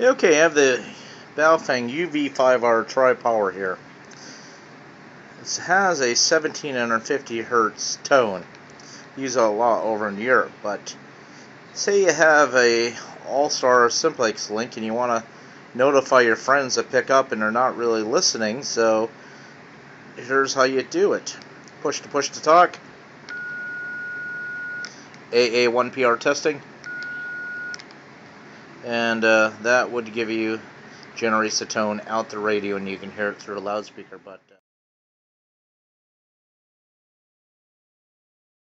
Okay, I have the Baofeng UV5R Tri-Power here. This has a 1750 hertz tone. Use it a lot over in Europe, but say you have a All-Star Simplex link and you want to notify your friends to pick up and they're not really listening, so here's how you do it. Push to push to talk. AA1PR testing and uh, that would give you generates the tone out the radio and you can hear it through a loudspeaker but